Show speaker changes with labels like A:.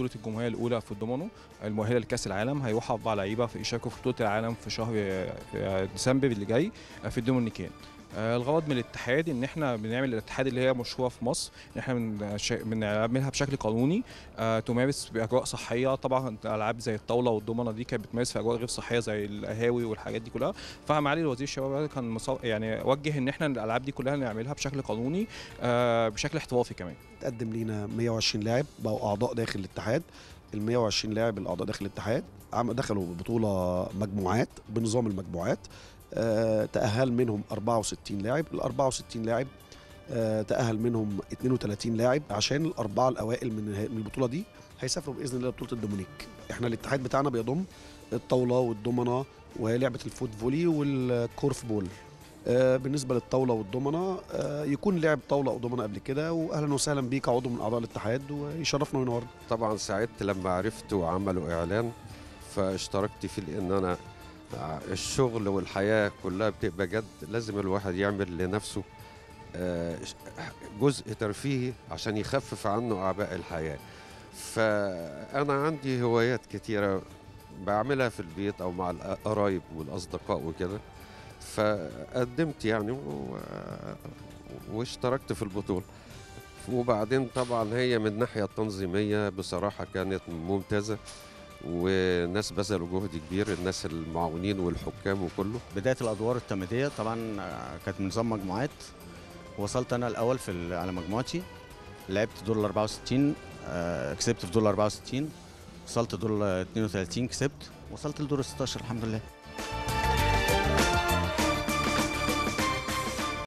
A: بطولة الجمهورية الأولى في الدومينو المؤهلة لكأس العالم هيروحوا أربع لعيبه في يشاركوا في بطولة العالم في شهر ديسمبر اللي جاي في الدومينيكان الغرض من الاتحاد إن إحنا بنعمل الاتحاد اللي هي مشهورة في مصر إن إحنا بنعملها بشكل قانوني آه، تمارس بأجواء صحية. طبعا ألعاب زي الطاولة والضمنه دي كانت بتمارس في أجواء غير صحية زي القهاوي والحاجات دي كلها. فمعالي الوزير الشباب كان. يعني وجه إن إحنا الألعاب دي كلها نعملها بشكل قانوني آه، بشكل احترافي كمان.
B: تقدم لينا 120 لاعب بقوا أعضاء داخل الاتحاد. ال 120 لاعب الأعضاء داخل الاتحاد دخلوا بطوله مجموعات بنظام المجموعات. آه، تأهل منهم 64 لاعب. ال 64 لاعب آه، تأهل منهم 32 لاعب عشان الأربعة الأوائل من البطولة دي هيسافروا بإذن الله لبطولة الدومينيك. إحنا الاتحاد بتاعنا بيضم الطاولة والضمنة ولعبة ال foot volley وال korfball. آه، بالنسبة للطاولة والضمنة يكون لعب طاولة أو ضمنة قبل كده واهلا وسهلا بيك. عضو من أعضاء الاتحاد ويشرفنا وينورنا.
C: طبعا سعدت لما عرفت وعملوا إعلان فاشتركت فيه لأن أنا الشغل والحياة كلها بتبقى جد لازم الواحد يعمل لنفسه آه، جزء ترفيهي عشان يخفف عنه أعباء الحياة. فأنا عندي هوايات كتيرة بعملها في البيت أو مع القرايب والأصدقاء وكده. فقدمت يعني. واشتركت في البطولة. وبعدين طبعا هي من الناحيه التنظيميه بصراحة كانت ممتازة. وناس بذلوا جهد كبير الناس المعاونين والحكام وكله.
D: بداية الأدوار التمهيديه طبعا آه، كانت نظام مجموعات. وصلت أنا الأول في على مجموعتي. لعبت دور ال 64 آه، كسبت في دور ال 64 وصلت دور ال 32 كسبت. وصلت لدور ال 16 الحمد لله.